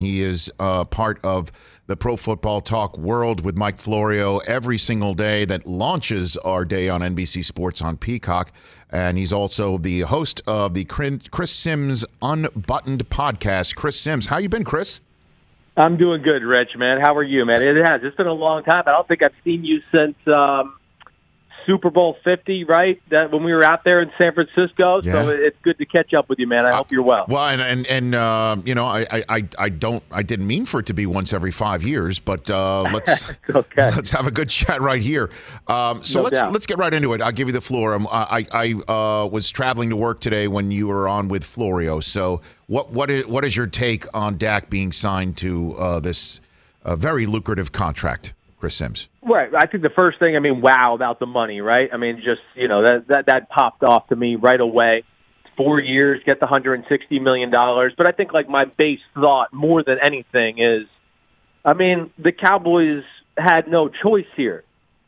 He is uh, part of the Pro Football Talk world with Mike Florio every single day that launches our day on NBC Sports on Peacock. And he's also the host of the Chris Simms Unbuttoned podcast. Chris Simms, how you been, Chris? I'm doing good, Rich, man. How are you, man? It has. It's been a long time. I don't think I've seen you since um, Super Bowl 50, right? That when we were out there in San Francisco. Yeah. So it's good to catch up with you, man. I uh, hope you're well. Well, and and, and uh, you know, I, I I don't I didn't mean for it to be once every five years, but uh, let's okay. let's have a good chat right here. Um, so no let's doubt. let's get right into it. I'll give you the floor. Um, I I uh, was traveling to work today when you were on with Florio. So what what is what is your take on Dak being signed to uh, this uh, very lucrative contract? Chris Simms? Right. I think the first thing, I mean, wow about the money, right? I mean, just you know that that that popped off to me right away. Four years, get the hundred and sixty million dollars. But I think like my base thought more than anything is, I mean, the Cowboys had no choice here.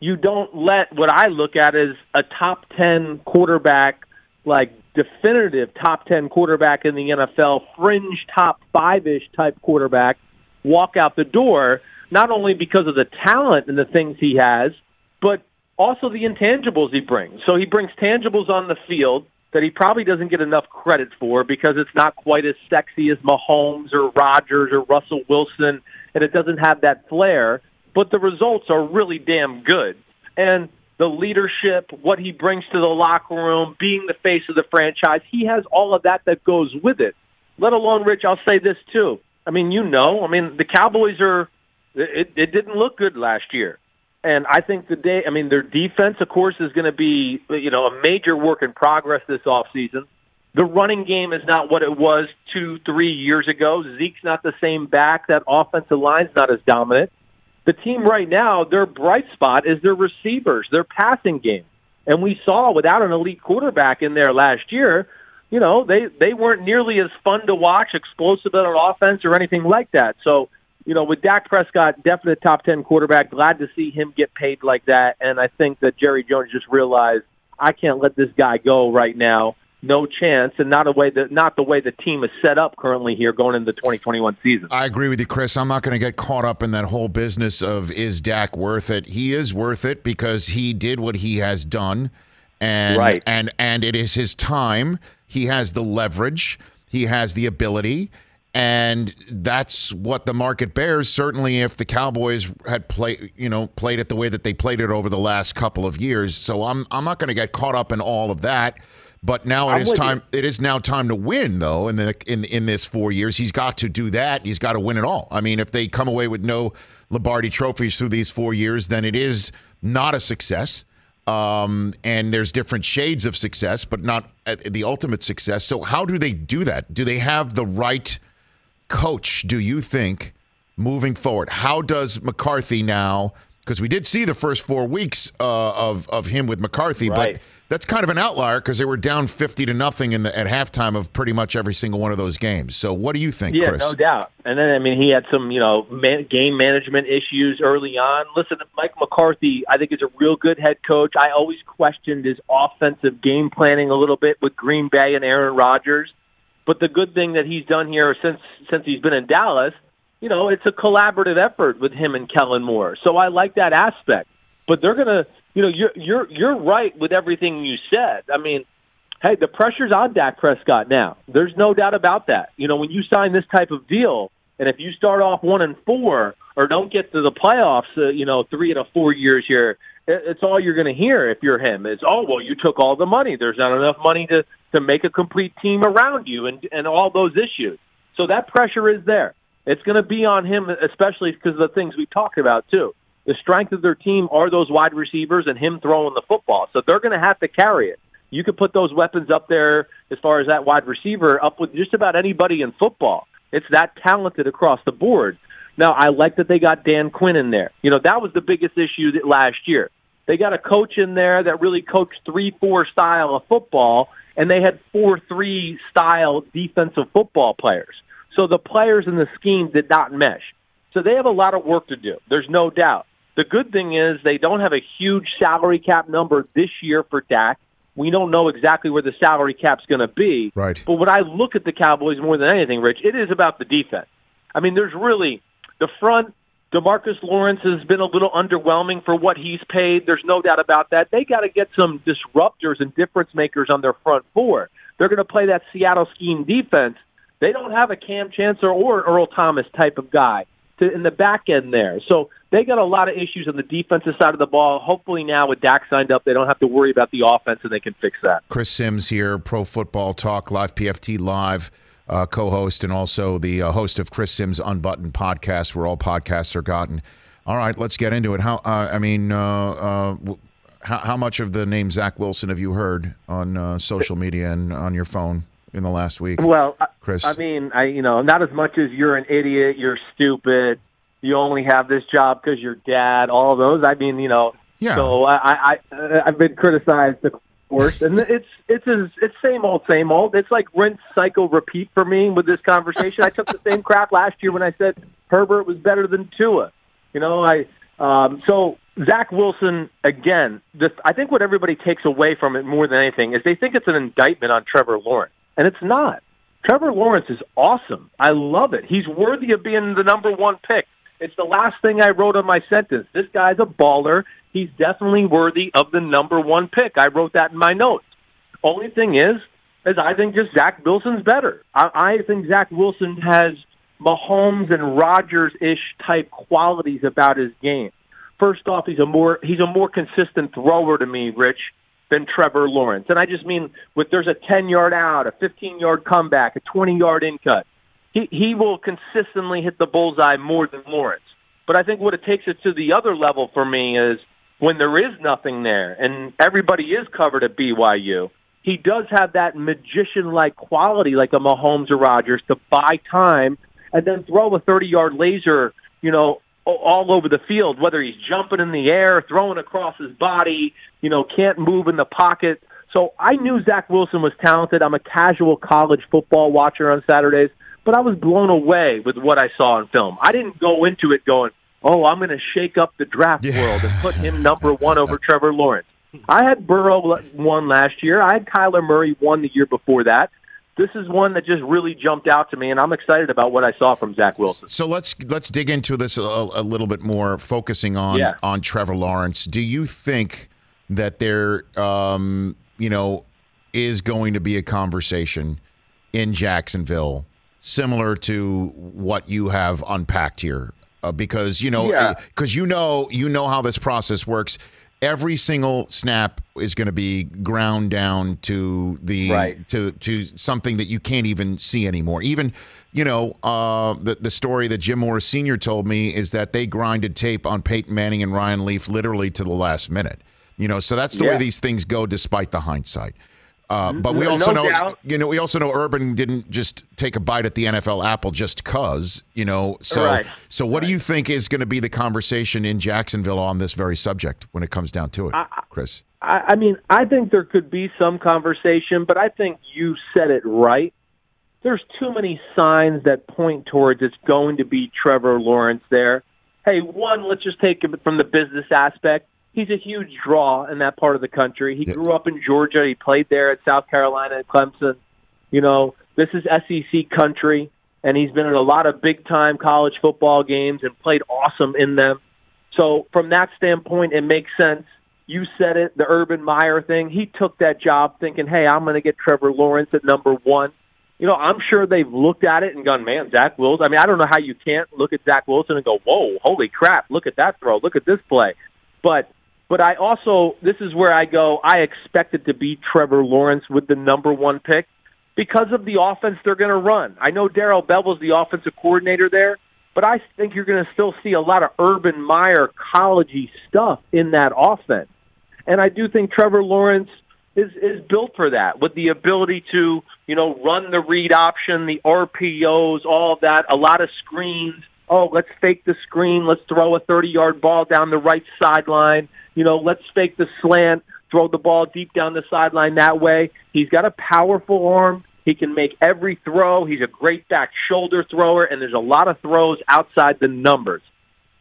You don't let what I look at as a top ten quarterback, like definitive top ten quarterback in the NFL, fringe top five ish type quarterback, walk out the door not only because of the talent and the things he has, but also the intangibles he brings. So he brings tangibles on the field that he probably doesn't get enough credit for because it's not quite as sexy as Mahomes or Rodgers or Russell Wilson, and it doesn't have that flair. But the results are really damn good. And the leadership, what he brings to the locker room, being the face of the franchise, he has all of that that goes with it. Let alone, Rich, I'll say this too. I mean, you know, I mean, the Cowboys are it, it didn't look good last year. And I think the day, I mean, their defense, of course, is going to be, you know, a major work in progress this offseason. The running game is not what it was two, three years ago. Zeke's not the same back. That offensive line's not as dominant. The team right now, their bright spot is their receivers, their passing game. And we saw without an elite quarterback in there last year, you know, they, they weren't nearly as fun to watch, explosive at an offense or anything like that. So you know, with Dak Prescott, definite top 10 quarterback, glad to see him get paid like that. And I think that Jerry Jones just realized, I can't let this guy go right now. No chance, and not a way that not the way the team is set up currently here going into the 2021 season. I agree with you, Chris. I'm not going to get caught up in that whole business of is Dak worth it. He is worth it because he did what he has done, and right. and and it is his time. He has the leverage. He has the ability and that's what the market bears. Certainly, if the Cowboys had played, you know, played it the way that they played it over the last couple of years. So I'm I'm not going to get caught up in all of that. But now it is time. It is now time to win, though. In the in in this four years, he's got to do that. He's got to win it all. I mean, if they come away with no Lombardi trophies through these four years, then it is not a success. Um, and there's different shades of success, but not the ultimate success. So how do they do that? Do they have the right? Coach do you think moving forward? How does McCarthy now? Because we did see the first four weeks uh, of of him with McCarthy, right. but that's kind of an outlier because they were down fifty to nothing in the, at halftime of pretty much every single one of those games. So, what do you think, yeah, Chris? no doubt. And then, I mean, he had some, you know, man, game management issues early on. Listen, Mike McCarthy, I think is a real good head coach. I always questioned his offensive game planning a little bit with Green Bay and Aaron Rodgers. But the good thing that he's done here since since he's been in Dallas, you know, it's a collaborative effort with him and Kellen Moore. So I like that aspect. But they're gonna, you know, you're you're you're right with everything you said. I mean, hey, the pressure's on Dak Prescott now. There's no doubt about that. You know, when you sign this type of deal, and if you start off one and four or don't get to the playoffs, uh, you know, three and a four years here, it's all you're going to hear if you're him. Is oh well, you took all the money. There's not enough money to to make a complete team around you, and and all those issues. So that pressure is there. It's going to be on him, especially because of the things we talked about too. The strength of their team are those wide receivers and him throwing the football. So they're going to have to carry it. You could put those weapons up there as far as that wide receiver up with just about anybody in football. It's that talented across the board. Now, I like that they got Dan Quinn in there. You know, that was the biggest issue that last year. They got a coach in there that really coached 3 4 style of football, and they had 4 3 style defensive football players. So the players in the scheme did not mesh. So they have a lot of work to do. There's no doubt. The good thing is they don't have a huge salary cap number this year for Dak. We don't know exactly where the salary cap's going to be. Right. But when I look at the Cowboys more than anything, Rich, it is about the defense. I mean, there's really the front. Demarcus Lawrence has been a little underwhelming for what he's paid. There's no doubt about that. They got to get some disruptors and difference makers on their front four. They're going to play that Seattle scheme defense. They don't have a Kam Chancellor or Earl Thomas type of guy to, in the back end there. So they got a lot of issues on the defensive side of the ball. Hopefully now with Dak signed up, they don't have to worry about the offense and they can fix that. Chris Simms here, Pro Football Talk Live, PFT Live. Uh, co-host and also the uh, host of Chris Simms Unbuttoned podcast, where all podcasts are gotten. All right, let's get into it. How? Uh, I mean, uh, uh, how, how, much of the name Zach Wilson have you heard on uh, social media and on your phone in the last week? Well, Chris, I mean, I you know, not as much as you're an idiot, you're stupid, you only have this job because your dad. All those. I mean, you know. Yeah. So I, I I've been criticized, course, and it's it's it's same old, same old. It's like rinse, cycle, repeat for me with this conversation. I took the same crap last year when I said Herbert was better than Tua. You know, I um, so Zach Wilson again. This, I think what everybody takes away from it more than anything is they think it's an indictment on Trevor Lawrence, and it's not. Trevor Lawrence is awesome. I love it. He's worthy of being the number one pick. It's the last thing I wrote on my sentence. This guy's a baller. He's definitely worthy of the number one pick. I wrote that in my notes. Only thing is, is I think just Zach Wilson's better. I, I think Zach Wilson has Mahomes and Rodgers ish type qualities about his game. First off, he's a more he's a more consistent thrower to me, Rich, than Trevor Lawrence. And I just mean with there's a ten yard out, a fifteen yard comeback, a twenty yard in cut he he will consistently hit the bullseye more than Lawrence. But I think what it takes it to the other level for me is when there is nothing there and everybody is covered at BYU. He does have that magician-like quality, like a Mahomes or Rodgers, to buy time and then throw a 30-yard laser, you know, all over the field. Whether he's jumping in the air, throwing across his body, you know, can't move in the pocket. So I knew Zach Wilson was talented. I'm a casual college football watcher on Saturdays but I was blown away with what I saw in film. I didn't go into it going, "Oh, I'm going to shake up the draft yeah. world and put him number one over Trevor Lawrence." I had Burrow one last year. I had Kyler Murray one the year before that. This is one that just really jumped out to me, and I'm excited about what I saw from Zach Wilson. So let's let's dig into this a, a little bit more, focusing on yeah. on Trevor Lawrence. Do you think that there, um, you know, is going to be a conversation in Jacksonville similar to what you have unpacked here uh, because you know because yeah. you know you know how this process works every single snap is going to be ground down to the right. to to something that you can't even see anymore even you know uh, the the story that Jim Mora senior told me is that they grinded tape on Peyton Manning and Ryan Leaf literally to the last minute you know so that's the yeah. way these things go despite the hindsight uh, but we also no know, doubt. you know, we also know Urban didn't just take a bite at the NFL apple just cause, you know. So, right. so what right. do you think is going to be the conversation in Jacksonville on this very subject when it comes down to it, I, Chris? I, I mean, I think there could be some conversation, but I think you said it right. There's too many signs that point towards it's going to be Trevor Lawrence there. Hey, one, let's just take it from the business aspect he's a huge draw in that part of the country. He grew up in Georgia. He played there at South Carolina and Clemson. You know, this is SEC country, and he's been in a lot of big time college football games and played awesome in them. So from that standpoint, it makes sense. You said it, the Urban Meyer thing. He took that job thinking, "Hey, I'm going to get Trevor Lawrence at number one." You know, I'm sure they've looked at it and gone, "Man, Zach Wilson." I mean, I don't know how you can't look at Zach Wilson and go, "Whoa, holy crap! Look at that throw! Look at this play!" But but I also, this is where I go, I expected to beat Trevor Lawrence with the number one pick because of the offense they're going to run. I know Darrell Bevell's the offensive coordinator there, but I think you're going to still see a lot of Urban Meyer collegey stuff in that offense. And I do think Trevor Lawrence is is built for that with the ability to, you know, run the read option, the RPOs, all of that, a lot of screens. Oh, let's fake the screen, let's throw a 30-yard ball down the right sideline you know, let's fake the slant, throw the ball deep down the sideline that way. He's got a powerful arm. He can make every throw. He's a great back shoulder thrower, and there's a lot of throws outside the numbers.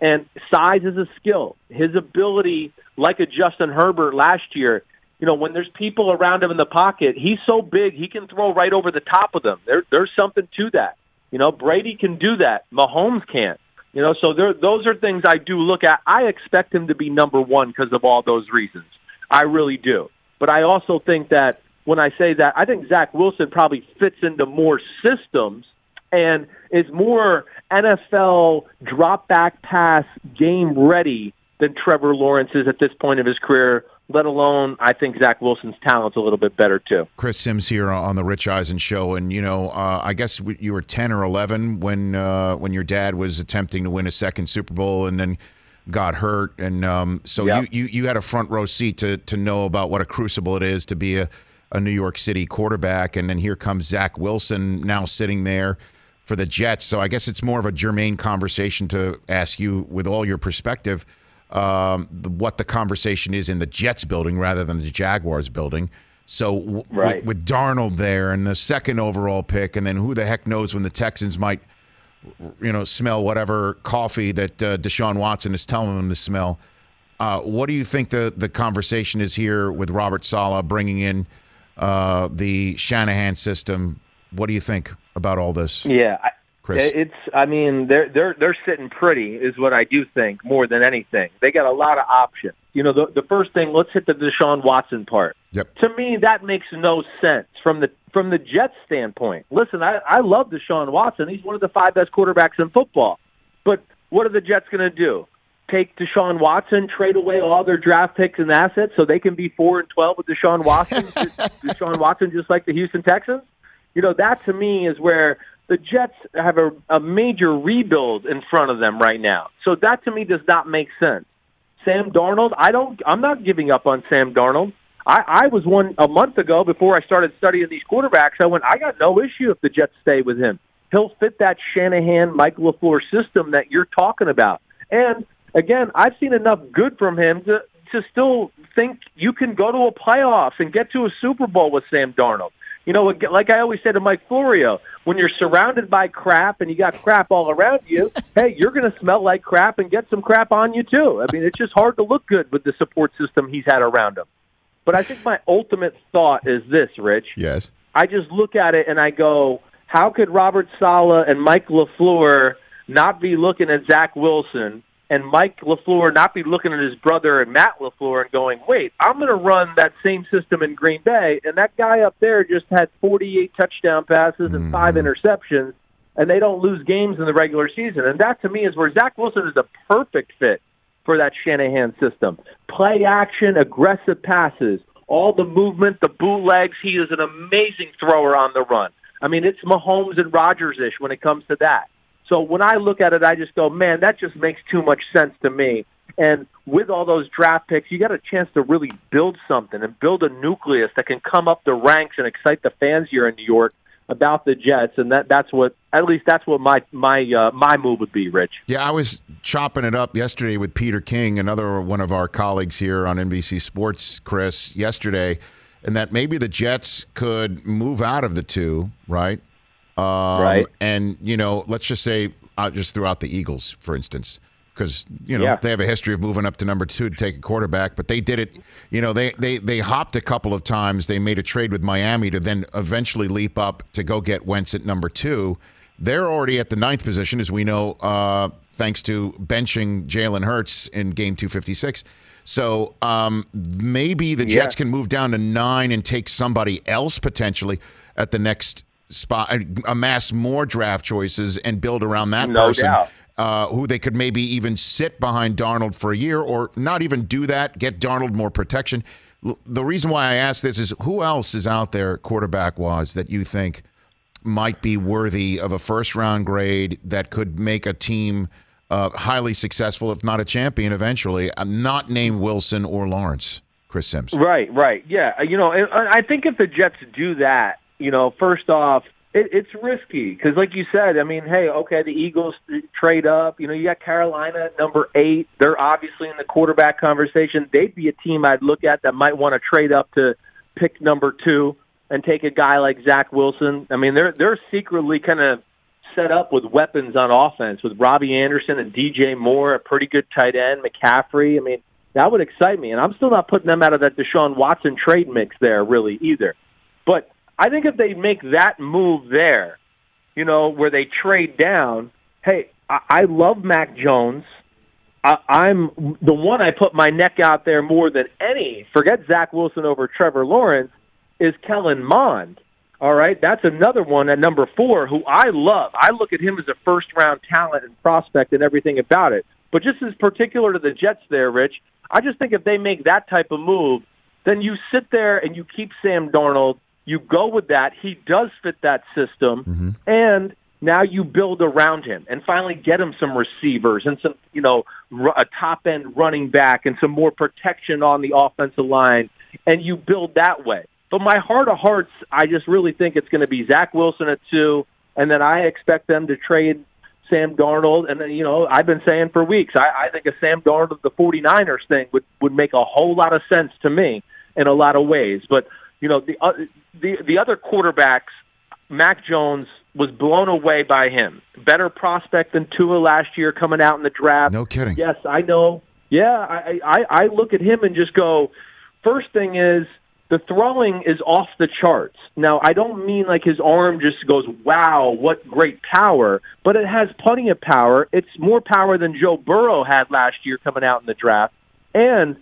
And size is a skill. His ability, like a Justin Herbert last year, you know, when there's people around him in the pocket, he's so big he can throw right over the top of them. There, there's something to that. You know, Brady can do that. Mahomes can't. You know, so there, those are things I do look at. I expect him to be number one because of all those reasons. I really do. But I also think that when I say that, I think Zach Wilson probably fits into more systems and is more NFL drop back pass game ready than Trevor Lawrence is at this point of his career let alone I think Zach Wilson's talent's a little bit better too. Chris Simms here on the Rich Eisen show, and you know, uh, I guess you were ten or eleven when uh, when your dad was attempting to win a second Super Bowl, and then got hurt, and um, so yep. you, you you had a front row seat to to know about what a crucible it is to be a, a New York City quarterback, and then here comes Zach Wilson now sitting there for the Jets. So I guess it's more of a germane conversation to ask you with all your perspective um, what the conversation is in the Jets building rather than the Jaguars building. So w- right. with, with Darnold there and the second overall pick, and then who the heck knows when the Texans might, you know, smell whatever coffee that uh, Deshaun Watson is telling them to smell. Uh, what do you think the the conversation is here with Robert Saleh bringing in uh, the Shanahan system? What do you think about all this? Yeah, I, Chris? It's. I mean, they're they're they're sitting pretty, is what I do think more than anything. They got a lot of options. You know, the the first thing. Let's hit the Deshaun Watson part. Yep. To me, that makes no sense from the from the Jets standpoint. Listen, I I love Deshaun Watson. He's one of the five best quarterbacks in football. But what are the Jets going to do? Take Deshaun Watson, trade away all their draft picks and assets so they can be four and twelve with Deshaun Watson. Deshaun Watson, just like the Houston Texans. You know, that to me is where the Jets have a, a major rebuild in front of them right now. So that to me does not make sense. Sam Darnold, I don't. I'm not giving up on Sam Darnold. I, I was one a month ago before I started studying these quarterbacks. I went, I got no issue if the Jets stay with him. He'll fit that Shanahan, Mike LaFleur system that you're talking about. And again, I've seen enough good from him to to still think you can go to a playoffs and get to a Super Bowl with Sam Darnold. You know, like I always said to Mike Florio, when you're surrounded by crap and you got crap all around you, hey, you're going to smell like crap and get some crap on you too. I mean, it's just hard to look good with the support system he's had around him. But I think my ultimate thought is this, Rich. Yes. I just look at it and I go, how could Robert Saleh and Mike LaFleur not be looking at Zach Wilson and Mike LaFleur not be looking at his brother and Matt LaFleur and going, wait, I'm going to run that same system in Green Bay. And that guy up there just had 48 touchdown passes and five mm-hmm. interceptions, and they don't lose games in the regular season. And that to me is where Zach Wilson is a perfect fit for that Shanahan system. Play action, aggressive passes, all the movement, the bootlegs. He is an amazing thrower on the run. I mean, it's Mahomes and Rodgers ish when it comes to that. So when I look at it, I just go, man, that just makes too much sense to me. And with all those draft picks, you got a chance to really build something and build a nucleus that can come up the ranks and excite the fans here in New York about the Jets, and that that's what at least that's what my my uh, my move would be, Rich. Yeah, I was chopping it up yesterday with Peter King, another one of our colleagues here on NBC Sports, Chris, yesterday, and that maybe the Jets could move out of the two, right? Um, right. And, you know, let's just say, uh, just throughout the Eagles, for instance, because, you know, yeah. they have a history of moving up to number two to take a quarterback, but they did it, you know, they, they, they hopped a couple of times. They made a trade with Miami to then eventually leap up to go get Wentz at number two. They're already at the ninth position, as we know, uh, thanks to benching Jalen Hurts in game 256. So um, maybe the Jets yeah. can move down to nine and take somebody else potentially at the next spot, uh, amass more draft choices and build around that no person. Doubt. Uh, who they could maybe even sit behind Darnold for a year or not even do that, get Darnold more protection. the reason why I ask this is who else is out there quarterback wise that you think might be worthy of a first round grade that could make a team uh, highly successful, if not a champion eventually, uh, not named Wilson or Lawrence, Chris Simms. Right, right. Yeah. You know, I think if the Jets do that, you know, first off, it, it's risky because, like you said, I mean, hey, okay, the Eagles trade up. You know, you got Carolina number eight. They're obviously in the quarterback conversation. They'd be a team I'd look at that might want to trade up to pick number two and take a guy like Zach Wilson. I mean, they're they're secretly kind of set up with weapons on offense with Robbie Anderson and DJ Moore, a pretty good tight end, McCaffrey. I mean, that would excite me, and I'm still not putting them out of that Deshaun Watson trade mix there really either. But I think if they make that move there, you know, where they trade down. Hey, I, I love Mac Jones. I, I'm the one I put my neck out there more than any. Forget Zach Wilson over Trevor Lawrence. Is Kellen Mond. All right, that's another one at number four who I love. I look at him as a first round talent and prospect and everything about it. But just as particular to the Jets there, Rich, I just think if they make that type of move, then you sit there and you keep Sam Darnold. You go with that. He does fit that system. Mm-hmm. And now you build around him and finally get him some receivers and some, you know, a top end running back and some more protection on the offensive line. And you build that way. But my heart of hearts, I just really think it's going to be Zach Wilson at two, and then I expect them to trade Sam Darnold. And then, you know, I've been saying for weeks, I, I think a Sam Darnold of the 49ers thing would, would make a whole lot of sense to me in a lot of ways. But, you know, the, uh, the, the other quarterbacks, Mac Jones was blown away by him. Better prospect than Tua last year coming out in the draft. No kidding. Yes, I know. Yeah, I, I, I look at him and just go, first thing is – the throwing is off the charts. Now, I don't mean like his arm just goes, wow, what great power, but it has plenty of power. It's more power than Joe Burrow had last year coming out in the draft. And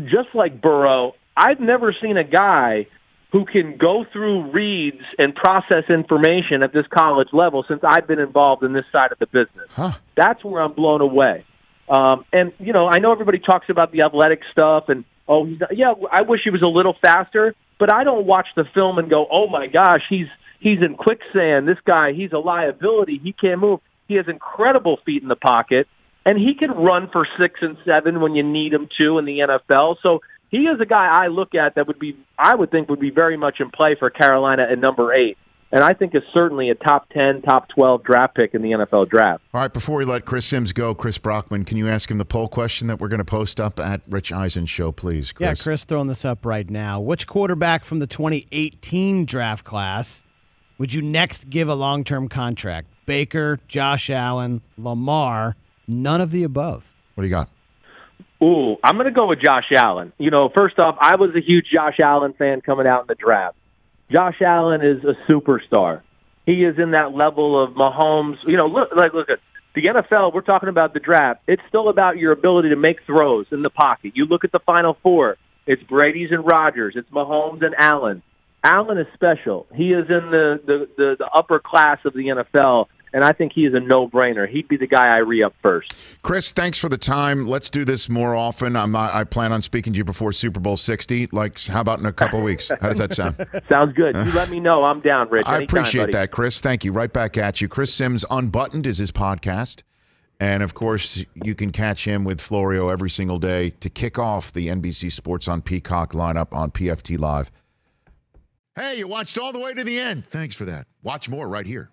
just like Burrow, I've never seen a guy who can go through reads and process information at this college level since I've been involved in this side of the business. Huh. That's where I'm blown away. Um, and, you know, I know everybody talks about the athletic stuff and oh, he's not, yeah, I wish he was a little faster, but I don't watch the film and go, oh my gosh, he's he's in quicksand. This guy, he's a liability. He can't move. He has incredible feet in the pocket, and he can run for six and seven when you need him to in the NFL. So he is a guy I look at that would be, I would think, would be very much in play for Carolina at number eight and I think is certainly a top 10, top 12 draft pick in the NFL draft. All right, before we let Chris Simms go, Chris Brockman, can you ask him the poll question that we're going to post up at Rich Eisen Show, please? Chris? Yeah, Chris, throwing this up right now. Which quarterback from the 2018 draft class would you next give a long term contract? Baker, Josh Allen, Lamar, none of the above. What do you got? Ooh, I'm going to go with Josh Allen. You know, first off, I was a huge Josh Allen fan coming out in the draft. Josh Allen is a superstar. He is in that level of Mahomes. You know, look like look at the NFL. We're talking about the draft. It's still about your ability to make throws in the pocket. You look at the Final Four. It's Brady's and Rodgers. It's Mahomes and Allen. Allen is special. He is in the the, the, the upper class of the NFL and I think he is a no-brainer. He'd be the guy I re-up first. Chris, thanks for the time. Let's do this more often. I'm not, I plan on speaking to you before Super Bowl 60. Like, how about in a couple weeks? How does that sound? Sounds good. You let me know. I'm down, Rich. I appreciate buddy. that, Chris. Thank you. Right back at you. Chris Simms Unbuttoned is his podcast. And of course, you can catch him with Florio every single day to kick off the NBC Sports on Peacock lineup on PFT Live. Hey, you watched all the way to the end. Thanks for that. Watch more right here.